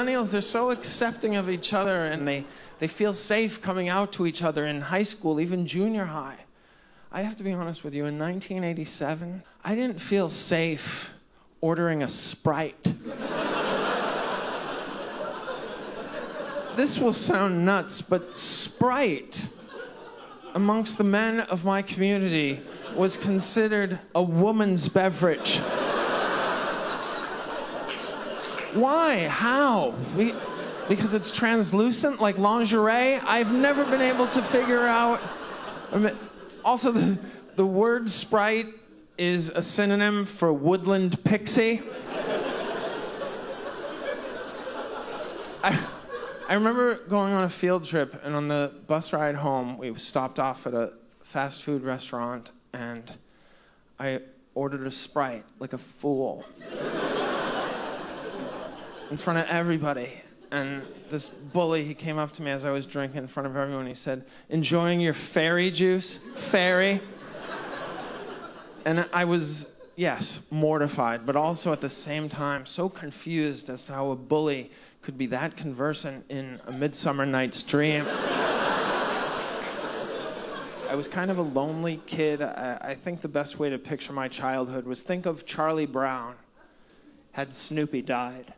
millennials, they're so accepting of each other and they, they feel safe coming out to each other in high school, even junior high. I have to be honest with you, in 1987, I didn't feel safe ordering a Sprite. this will sound nuts, but Sprite amongst the men of my community was considered a woman's beverage. Why? How? We, because it's translucent like lingerie? I've never been able to figure out. I mean, also, the, the word sprite is a synonym for woodland pixie. I, I remember going on a field trip, and on the bus ride home, we stopped off at a fast food restaurant, and I ordered a Sprite like a fool in front of everybody. And this bully, he came up to me as I was drinking in front of everyone. He said, Enjoying your fairy juice? Fairy? and I was, yes, mortified, but also at the same time so confused as to how a bully could be that conversant in A Midsummer Night's Dream. I was kind of a lonely kid. I, I, think the best way to picture my childhood was think of Charlie Brown had Snoopy died.